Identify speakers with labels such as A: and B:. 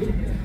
A: Yeah.